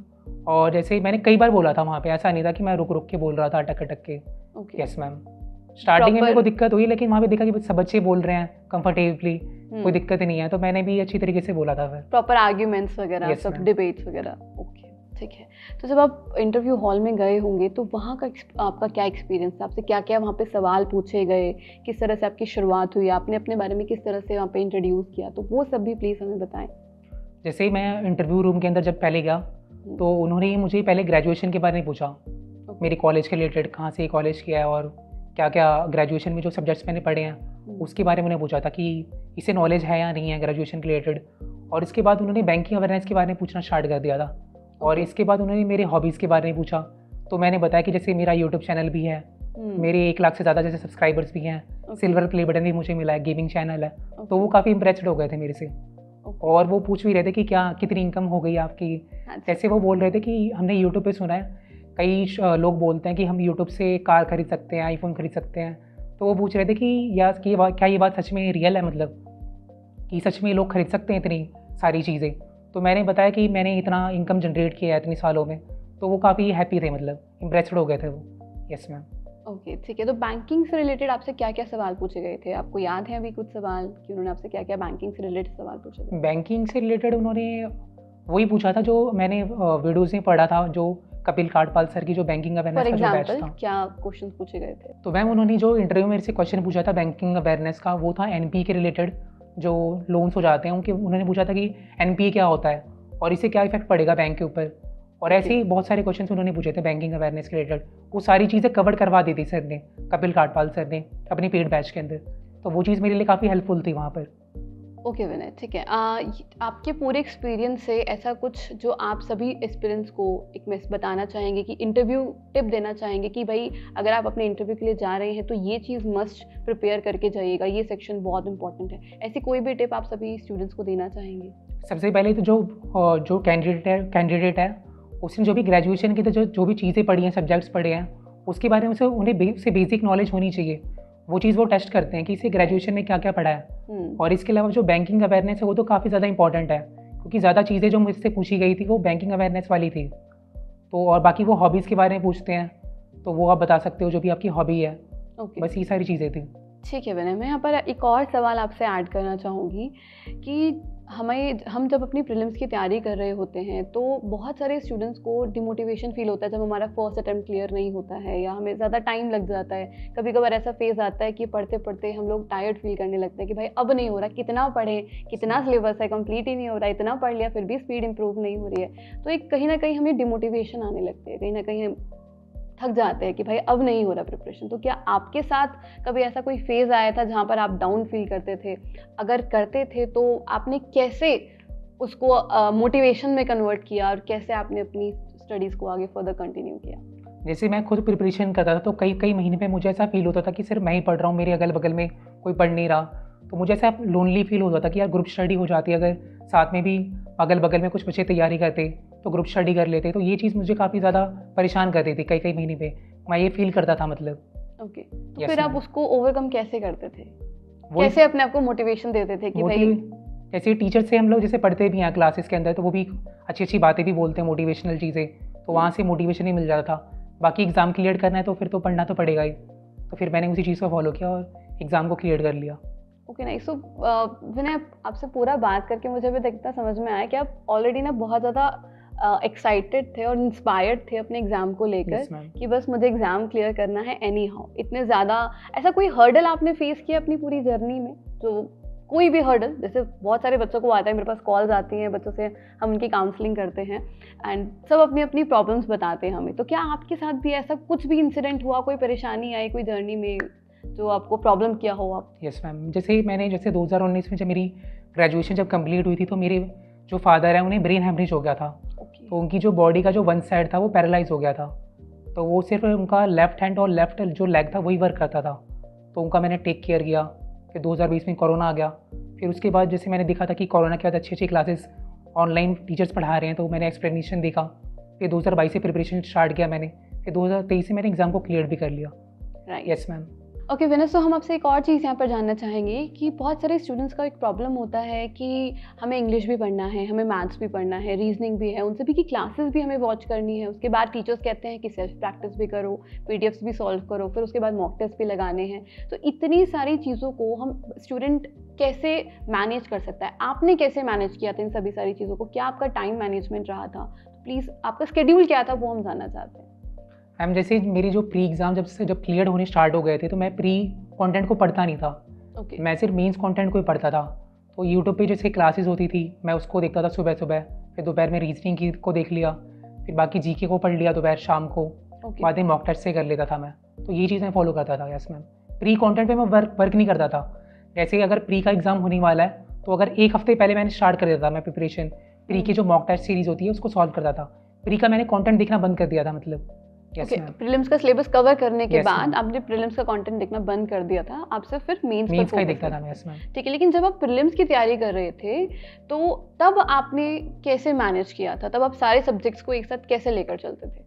और जैसे मैंने कई बार बोला था वहाँ पे ऐसा नहीं था कि मैं रुक रुक के बोल रहा था अटक अटक के। ओके यस मैम स्टार्टिंग में मेरे को दिक्कत हुई लेकिन वहाँ पे देखा कि सब बच्चे बोल रहे हैं कंफर्टेबली। कोई दिक्कत नहीं है। तो मैंने भी अच्छी तरीके से बोला था फिर। प्रॉपर आर्ग्यूमेंट्स वगैरह सब डिबेट्स वगैरह ओके ठीक है। तो जब आप इंटरव्यू हॉल में गए होंगे तो वहाँ का आपका क्या एक्सपीरियंस था? आपसे क्या क्या वहाँ पे सवाल पूछे गए? किस तरह से आपकी शुरुआत हुई? आपने अपने बारे में किस तरह से वहाँ पे इंट्रोड्यूस किया? तो वो सब भी प्लीज़ हमें बताएँ। जैसे ही मैं इंटरव्यू रूम के अंदर जब पहले गया हम्म। तो उन्होंने ही मुझे पहले ग्रेजुएशन के बारे में पूछा. मेरे कॉलेज के रिलेटेड कहाँ से कॉलेज किया है और क्या क्या ग्रेजुएशन में जो सब्जेक्ट्स मैंने पढ़े हैं हम्म। उसके बारे में उन्हें पूछा था कि इसे नॉलेज है या नहीं है ग्रेजुएशन के रिलेटेड और इसके बाद उन्होंने बैंकिंग अवेयरनेस के बारे में पूछना स्टार्ट कर दिया था। और इसके बाद उन्होंने मेरे हॉबीज़ के बारे में पूछा। तो मैंने बताया कि जैसे मेरा यूट्यूब चैनल भी है हम्म, मेरे एक लाख से ज़्यादा जैसे सब्सक्राइबर्स भी हैं सिल्वर प्ले बटन भी मुझे मिला है गेमिंग चैनल है। तो वो काफ़ी इंप्रेस्ड हो गए थे मेरे से। और वो पूछ भी रहे थे कि क्या कितनी इनकम हो गई आपकी? हाँ जैसे वो बोल रहे थे कि हमने यूट्यूब पे सुना है कई लोग बोलते हैं कि हम यूट्यूब से कार खरीद सकते हैं आईफोन खरीद सकते हैं। तो वो पूछ रहे थे कि या कि क्या ये बात सच में रियल है मतलब? कि सच में लोग खरीद सकते हैं इतनी सारी चीज़ें? तो मैंने बताया कि मैंने इतना इनकम जनरेट किया है इतनी सालों में तो वो काफ़ी हैप्पी थे मतलब इम्प्रेस्ड हो गए थे वो। यस मैम ओके ठीक है तो बैंकिंग से रिलेटेड आपसे क्या क्या सवाल पूछे गए थे? आपको याद है अभी कुछ सवाल कि उन्होंने आपसे क्या क्या बैंकिंग से रिलेटेड सवाल पूछे थे बैंकिंग से रिलेटेड उन्होंने वही पूछा था जो मैंने वीडियोज़ में पढ़ा था जो कपिल काटपाल सर की जो बैंकिंग अवेयरनेस का बैच था। क्या क्वेश्चन पूछे गए थे? तो मैम उन्होंने जो इंटरव्यू में से क्वेश्चन पूछा था बैंकिंग अवेयरनेस का वो था एन के रिलेटेड जो लोन्स हो जाते हैं, उनके, उन्होंने पूछा था कि एनपीए क्या होता है और इससे क्या इफ़ेक्ट पड़ेगा बैंक के ऊपर? और ऐसे ही बहुत सारे क्वेश्चन उन्होंने पूछे थे बैंकिंग अवेयरनेस रिलेटेड वो सारी चीज़ें कवर करवा दी थी सर ने, कपिल काटपाल सर ने अपनी पेड बैच के अंदर। तो वो चीज़ मेरे लिए काफ़ी हेल्पफुल थी वहाँ पर। ओके विनय ठीक है। आ, आपके पूरे एक्सपीरियंस से ऐसा कुछ जो आप सभी एक्सपीरियंस को एक मिस बताना चाहेंगे कि इंटरव्यू टिप देना चाहेंगे कि भाई अगर आप अपने इंटरव्यू के लिए जा रहे हैं तो ये चीज़ मस्ट प्रिपेयर करके जाइएगा। ये सेक्शन बहुत इंपॉर्टेंट है। ऐसी कोई भी टिप आप सभी स्टूडेंट्स को देना चाहेंगे? सबसे पहले तो जो जो कैंडिडेट है कैंडिडेट है उसने जो भी ग्रेजुएशन की तो जो जो भी चीज़ें पढ़ी हैं सब्जेक्ट्स पढ़े हैं उसके बारे में उसे उन्हें बे, से बेसिक नॉलेज होनी चाहिए। वो चीज़ वो टेस्ट करते हैं कि इसे ग्रेजुएशन में क्या क्या पढ़ा है। हम्म, और इसके अलावा जो बैंकिंग अवेयरनेस है वो तो काफ़ी ज़्यादा इंपॉर्टेंट है क्योंकि ज़्यादा चीज़ें जो मुझसे पूछी गई थी वो बैंकिंग अवेयरनेस वाली थी। तो और बाकी वो हॉबीज़ के बारे में पूछते हैं तो वो आप बता सकते हो जो भी आपकी हॉबी है। ओके बस ये सारी चीज़ें थी। ठीक है विनय मैं यहाँ पर एक और सवाल आपसे ऐड करना चाहूँगी कि हमें हम जब अपनी प्रीलिम्स की तैयारी कर रहे होते हैं तो बहुत सारे स्टूडेंट्स को डिमोटिवेशन फील होता है जब हमारा फ़र्स्ट अटैम्प्ट क्लियर नहीं होता है या हमें ज़्यादा टाइम लग जाता है। कभी कभार ऐसा फ़ेज़ आता है कि पढ़ते पढ़ते हम लोग टायर्ड फील करने लगते हैं कि भाई अब नहीं हो रहा कितना पढ़ें कितना सिलेबस है कंप्लीट ही नहीं हो रहा इतना पढ़ लिया फिर भी स्पीड इंप्रूव नहीं हो रही है। तो एक कहीं ना कहीं हमें डिमोटिवेशन आने लगती है कहीं ना कहीं थक जाते हैं कि भाई अब नहीं हो रहा प्रिपरेशन तो क्या आपके साथ कभी ऐसा कोई फ़ेज़ आया था जहाँ पर आप डाउन फील करते थे? अगर करते थे तो आपने कैसे उसको मोटिवेशन uh, में कन्वर्ट किया और कैसे आपने अपनी स्टडीज़ को आगे फर्दर कंटिन्यू किया? जैसे मैं खुद प्रिपरेशन करता था तो कई कई महीने पे मुझे ऐसा फील होता था कि सिर्फ़ मैं ही पढ़ रहा हूँ मेरे अगल बगल में कोई पढ़ नहीं रहा। तो मुझे ऐसा लोनली फील होता था कि यार ग्रुप स्टडी हो जाती अगर साथ में भी अगल बगल में कुछ बच्चे तैयारी करते। तो ग्रुप स्टडी कर लेते तो ये चीज़ मुझे काफ़ी ज़्यादा परेशान करती थी कई कई महीने पे। मैं ये फील करता था मतलब। ओके तो Yes, फिर आप उसको ओवरकम कैसे करते थे? कैसे अपने आप को मोटिवेशन देते थे कि भाई जैसे टीचर से हम लोग जैसे पढ़ते भी हैं क्लासेस के अंदर तो वो भी अच्छी अच्छी बातें भी बोलते हैं मोटिवेशनल चीज़ें। तो वहाँ से मोटिवेशन ही मिल जाता था। बाकी एग्ज़ाम क्लियर करना है तो फिर तो पढ़ना तो पड़ेगा ही। तो फिर मैंने उसी चीज़ को फॉलो किया और एग्ज़ाम को क्लियर कर लिया। ओके नहीं सो विनय आपसे पूरा बात करके मुझे तक इतना समझ में आया कि आप ऑलरेडी ना बहुत ज़्यादा एक्साइटेड थे और इंस्पायर्ड थे अपने एग्ज़ाम को लेकर Yes, कि बस मुझे एग्ज़ाम क्लियर करना है एनी हाउ इतने ज़्यादा ऐसा कोई हर्डल आपने फेस किया अपनी पूरी जर्नी में? जो कोई भी हर्डल जैसे बहुत सारे बच्चों को आता है मेरे पास कॉल्स आती हैं बच्चों से हम उनकी काउंसलिंग करते हैं एंड सब अपनी अपनी प्रॉब्लम्स बताते हैं हमें। तो क्या आपके साथ भी ऐसा कुछ भी इंसिडेंट हुआ कोई परेशानी आई कोई जर्नी में जो आपको प्रॉब्लम किया हो आप? यस मैम जैसे मैंने जैसे 2019 में जब मेरी ग्रेजुएशन जब कंप्लीट हुई थी तो मेरे जो फादर है उन्हें ब्रेन हेमरेज हो गया था। ओके तो उनकी जो बॉडी का जो वन साइड था वो पैरालाइज हो गया था। तो वो सिर्फ़ उनका लेफ़्ट हैंड और लेफ़्ट जो लेग था वही वर्क करता था। तो उनका मैंने टेक केयर किया। फिर 2020 में कोरोना आ गया। फिर उसके बाद जैसे मैंने देखा था कि कोरोना के बाद अच्छी अच्छी क्लासेस ऑनलाइन टीचर्स पढ़ा रहे हैं तो मैंने एक्सप्लेनेशन देखा। फिर 2022 से प्रिपरेशन स्टार्ट किया मैंने। फिर 2023 से मैंने एग्ज़ाम को क्लियर भी कर लिया। राइट यस मैम ओके विनस तो हम आपसे एक और चीज़ यहाँ पर जानना चाहेंगे कि बहुत सारे स्टूडेंट्स का एक प्रॉब्लम होता है कि हमें इंग्लिश भी पढ़ना है, हमें मैथ्स भी पढ़ना है रीजनिंग भी है उन सभी की क्लासेस भी हमें वॉच करनी है। उसके बाद टीचर्स कहते हैं कि सेल्फ प्रैक्टिस भी करो पी भी सॉल्व करो, फिर उसके बाद मॉक टेस्ट भी लगाने हैं। तो इतनी सारी चीज़ों को हम स्टूडेंट कैसे मैनेज कर सकता है? आपने कैसे मैनेज किया था इन सभी सारी चीज़ों को? क्या आपका टाइम मैनेजमेंट रहा था? प्लीज़ आपका स्केड्यूल क्या था वो हम जानना चाहते हैं। मैम जैसे मेरी जो प्री एग्ज़ाम जब से जब क्लियर होने स्टार्ट हो गए थे तो मैं प्री कंटेंट को पढ़ता नहीं था। ओके मैं सिर्फ़ मेंस कंटेंट को ही पढ़ता था। तो यूट्यूब पे जैसे क्लासेस होती थी मैं उसको देखता था सुबह सुबह। फिर दोपहर में रीजनिंग की को देख लिया फिर बाकी जीके को पढ़ लिया दोपहर शाम को। ओके बाद में मॉक टेस्ट से कर लेता था मैं। तो ये चीज़ मैं फॉलो करता था यस मैम प्री कॉन्टेंट पर मैं वर्क वर्क नहीं करता था। जैसे अगर प्री का एग्ज़ाम होने वाला है तो अगर एक हफ़्ते पहले मैंने स्टार्ट कर देता था मैं प्रिपरेशन प्री की जो मॉक टेस्ट सीरीज़ होती है उसको सॉल्व करता था। प्री का मैंने कंटेंट देखना बंद कर दिया था मतलब। ओके प्रीलिम्स का सिलेबस कवर करने के Yes, बाद आपने प्रीलिम्स का कंटेंट देखना बंद कर दिया था आप सिर्फ़ फिर मेंस मीन्स का देखता था यस मैम ठीक है लेकिन जब आप प्रीलिम्स की तैयारी कर रहे थे तो तब आपने कैसे मैनेज किया था? तब आप सारे सब्जेक्ट्स को एक साथ कैसे लेकर चलते थे?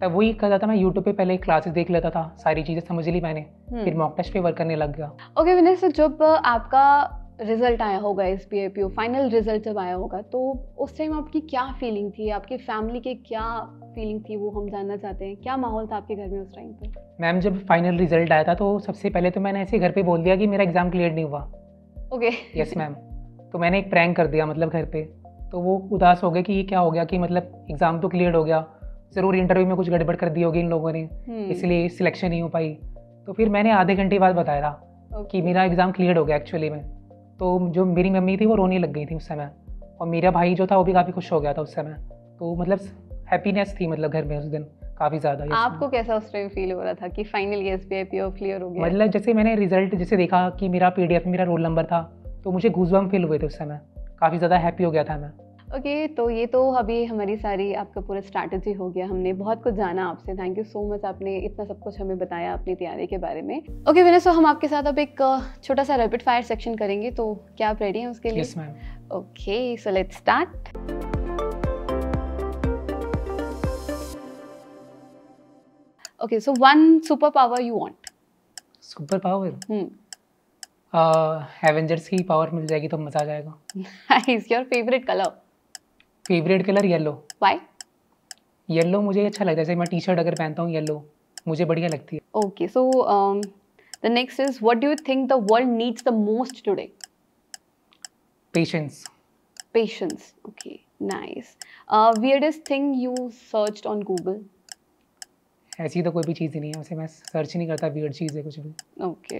तब वही करता था मैं यूट्यूब पे पहले क्लासेस देख लेता था सारी चीज़ें समझ ली मैंने हम्म। फिर मॉक टेस्ट पे वर्क करने लग गया। ओके विनय सर जब आपका रिज़ल्ट आया होगा S P I P final result जब आया होगा तो उस टाइम आपकी क्या फीलिंग थी? आपकी फैमिली के क्या फीलिंग थी वो हम जानना चाहते हैं? क्या माहौल था आपके घर में उस टाइम पर मैम जब फाइनल रिज़ल्ट आया था तो सबसे पहले तो मैंने ऐसे घर पे बोल दिया कि मेरा एग्ज़ाम क्लियर नहीं हुआ। ओके यस मैम तो मैंने एक प्रैंक कर दिया मतलब घर पे। तो वो उदास हो गए कि ये क्या हो गया कि मतलब एग्ज़ाम तो क्लियर हो गया। ज़रूर इंटरव्यू में कुछ गड़बड़ कर दी होगी इन लोगों ने। हम्म, इसलिए सिलेक्शन नहीं हो पाई। तो फिर मैंने आधे घंटे बाद बताया था कि मेरा एग्ज़ाम क्लियर हो गया एक्चुअली में। तो जो मेरी मम्मी थी वो रोने लग गई थी उस समय। और मेरा भाई जो था वो भी काफ़ी खुश हो गया था उस समय। तो मतलब हैप्पीनेस थी मतलब घर में उस दिन काफ़ी ज़्यादा आपको कैसा उस टाइम फील हो रहा था कि final S B I clear हो गया? मतलब जैसे मैंने रिज़ल्ट जैसे देखा कि मेरा पीडीएफ में मेरा रोल नंबर था तो मुझे घुसबम फील हुए थे उस समय। काफ़ी ज़्यादा हैप्पी हो गया था मैं। ओके तो ये तो अभी हमारी सारी आपका पूरा स्ट्रैटेजी हो गया। हमने बहुत कुछ जाना आपसे। थैंक यू सो मच आपने इतना सब कुछ हमें बताया अपनी तैयारी के बारे में। ओके विनय सो हम आपके साथ अब एक छोटा सा रैपिड फायर सेक्शन करेंगे। तो क्या आप रेडी हैं उसके लिए? Okay so let's start okay so one super power you want super power Avengers की पावर मिल जाएगी तो मज़ा आ जाएगा। Is your favourite colour favourite colour yellow. Why yellow मुझे अच्छा लगता है जैसे मैं टी शर्ट अगर पहनता हूँ येलो मुझे बढ़िया लगती है। Okay so the next is what do think the world needs the most today patience patience okay nice weirdest thing you searched on Google ऐसी तो कोई भी चीज़ नहीं है उसे मैं सर्च नहीं करता वियर्ड चीज़ है कुछ भी। ओके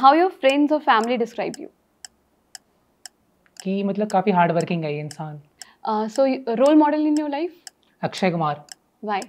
हाउ योर फ्रेंड्स और फैमिली डिस्क्राइब यू कि मतलब काफ़ी हार्ड वर्किंग है ये इंसान। y- role model in your life? Akshay Kumar. Why?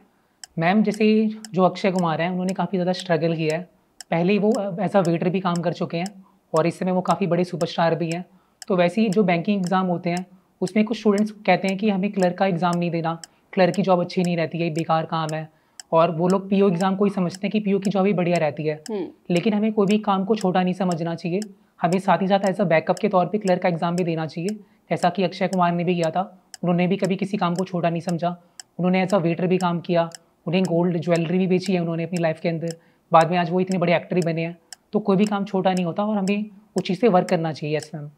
Ma'am जैसे जो अक्षय कुमार हैं उन्होंने काफ़ी ज़्यादा स्ट्रगल किया है। पहले ही वो एज अ वेटर भी काम कर चुके हैं और इस समय वो काफ़ी बड़े सुपरस्टार भी हैं। तो वैसे ही जो बैंकिंग एग्ज़ाम होते हैं उसमें कुछ स्टूडेंट्स कहते हैं कि हमें क्लर्क का एग्ज़ाम नहीं देना। क्लर्क की जॉब अच्छी नहीं रहती है बेकार काम है। और वो लोग पीओ एग्ज़ाम को ही समझते हैं कि पीओ की जॉब ही बढ़िया रहती है। Hmm. लेकिन हमें कोई भी काम को छोटा नहीं समझना चाहिए। हमें साथ ही साथ एज अ बैकअप के तौर पे क्लर्क का एग्ज़ाम भी देना चाहिए। जैसा कि अक्षय कुमार ने भी किया था, उन्होंने भी कभी किसी काम को छोटा नहीं समझा। उन्होंने एज अ वेटर भी काम किया, उन्हें गोल्ड ज्वेलरी भी बेची है उन्होंने अपनी लाइफ के अंदर। बाद में आज वो इतने बड़े एक्टर ही बने हैं तो कोई भी काम छोटा नहीं होता और हमें उस चीज़ से वर्क करना चाहिए yes ma'am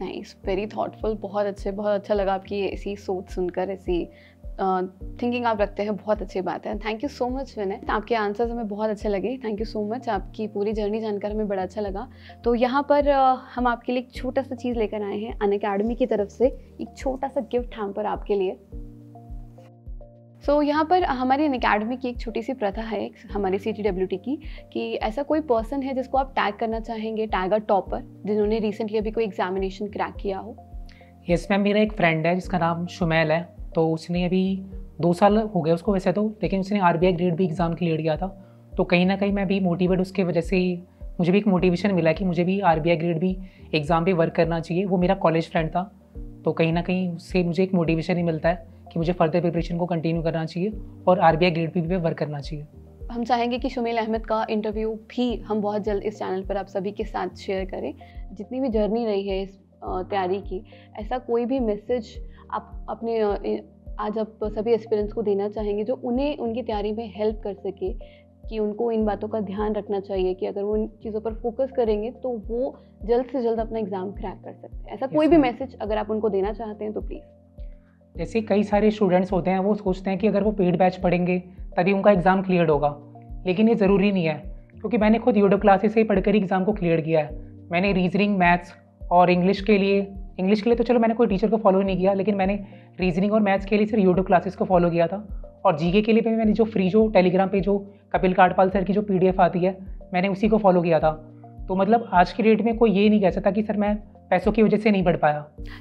nice very thoughtful बहुत अच्छे, बहुत अच्छा लगा आपकी ऐसी सोच सुनकर, ऐसी थिंकिंग आप रखते हैं बहुत अच्छी बात है। Thank you so much Vinay आपके आंसर्स हमें बहुत अच्छे लगे। थैंक यू सो मच आपकी पूरी जर्नी जानकर हमें बड़ा अच्छा लगा। तो यहाँ पर अ, हम आपके लिए एक छोटा सा चीज़ लेकर आए हैं अन अकेडमी की तरफ़ से एक छोटा सा गिफ्ट हैम्पर आपके लिए। सो so, यहाँ पर हमारी अकेडमी की एक छोटी सी प्रथा है हमारी सी की कि ऐसा कोई पर्सन है जिसको आप टैग करना चाहेंगे टैगर टॉपर जिन्होंने रिसेंटली अभी कोई एग्जामिनेशन क्रैक किया हो। यस मैम मेरा एक फ्रेंड है जिसका नाम शुमैल है। तो उसने अभी दो साल हो गए उसको वैसे तो लेकिन उसने आर बी ग्रेड भी एग्ज़ाम क्लियर किया था। तो कहीं ना कहीं मैं भी मोटिवेट उसके वजह से मुझे भी एक मोटिवेशन मिला कि मुझे भी आर ग्रेड भी एग्ज़ाम पे वर्क करना चाहिए। वो मेरा कॉलेज फ्रेंड था। तो कहीं ना कहीं उससे मुझे एक मोटिवेशन ही मिलता है कि मुझे फर्दर प्रिपरेशन को कंटिन्यू करना चाहिए और आरबीआई ग्रेड पे भी वर्क करना चाहिए। हम चाहेंगे कि शुमेल अहमद का इंटरव्यू भी हम बहुत जल्द इस चैनल पर आप सभी के साथ शेयर करें। जितनी भी जर्नी रही है इस तैयारी की, ऐसा कोई भी मैसेज आप अपने आज आप सभी एक्सपीरियंस को देना चाहेंगे जो उन्हें उनकी तैयारी में हेल्प कर सके कि उनको इन बातों का ध्यान रखना चाहिए कि अगर वो इन चीज़ों पर फोकस करेंगे तो वो जल्द से जल्द अपना एग्ज़ाम क्रैक कर सकते हैं। ऐसा कोई भी मैसेज अगर आप उनको देना चाहते हैं तो प्लीज़ जैसे कई सारे स्टूडेंट्स होते हैं वो सोचते हैं कि अगर वो पेड बैच पढ़ेंगे तभी उनका एग्ज़ाम क्लियर होगा। लेकिन ये ज़रूरी नहीं है क्योंकि मैंने खुद यूट्यूब क्लासेस से ही पढ़कर ही एग्ज़ाम को क्लियर किया है। मैंने रीजनिंग मैथ्स और इंग्लिश के लिए इंग्लिश के लिए तो चलो मैंने कोई टीचर को फॉलो नहीं किया, लेकिन मैंने रीजनिंग और मैथ्स के लिए सिर्फ़ यूट्यूब क्लासेस को फॉलो किया था। और जीके के लिए भी मैंने जो फ्री जो टेलीग्राम पे जो कपिल काटपाल सर की जो पीडीएफ आती है, मैंने उसी को फॉलो किया था। तो मतलब आज की डेट में कोई ये नहीं कह सकता कि सर मैं पैसों की वजह से नहीं बढ़ पाया।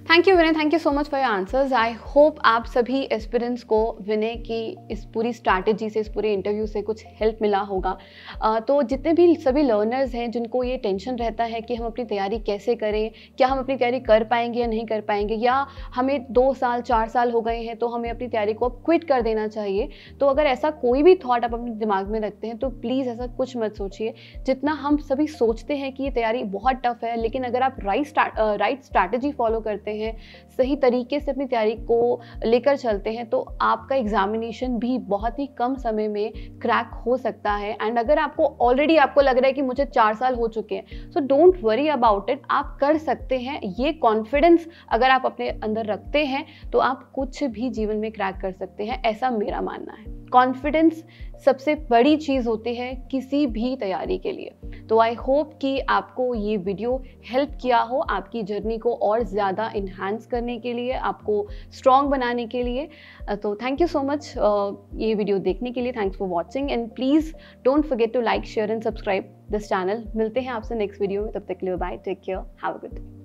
Thank you Vinay thank you so much for your answers I hope आप सभी एस्पिरेंट्स को विनय की इस पूरी स्ट्रैटेजी से इस पूरे इंटरव्यू से कुछ हेल्प मिला होगा। uh, तो जितने भी सभी लर्नर्स हैं जिनको ये टेंशन रहता है कि हम अपनी तैयारी कैसे करें क्या हम अपनी तैयारी कर पाएँगे या नहीं कर पाएँगे या हमें दो साल चार साल हो गए हैं तो हमें अपनी तैयारी को अब क्विट कर देना चाहिए। तो अगर ऐसा कोई भी थॉट आप अपने दिमाग में रखते हैं तो प्लीज़ ऐसा कुछ मत सोचिए। जितना हम सभी सोचते हैं कि ये तैयारी बहुत टफ है लेकिन अगर आप राइट राइट स्ट्रैटेजी फॉलो करते हैं, सही तरीके से अपनी तैयारी को लेकर चलते हैं तो आपका एग्जामिनेशन भी बहुत ही कम समय में क्रैक हो सकता है। एंड अगर आपको ऑलरेडी आपको लग रहा है कि मुझे चार साल हो चुके हैं so don't worry about it आप कर सकते हैं। ये कॉन्फिडेंस अगर आप अपने अंदर रखते हैं तो आप कुछ भी जीवन में क्रैक कर सकते हैं, ऐसा मेरा मानना है। कॉन्फिडेंस सबसे बड़ी चीज़ होती है किसी भी तैयारी के लिए। तो आई होप कि आपको ये वीडियो हेल्प किया हो आपकी जर्नी को और ज़्यादा इन्हांस करने के लिए, आपको स्ट्रॉन्ग बनाने के लिए। तो थैंक यू सो मच ये वीडियो देखने के लिए। Thanks for watching and please don't forget to like share and subscribe this channel मिलते हैं आपसे नेक्स्ट वीडियो में। तब तक के लिए bye take care have a good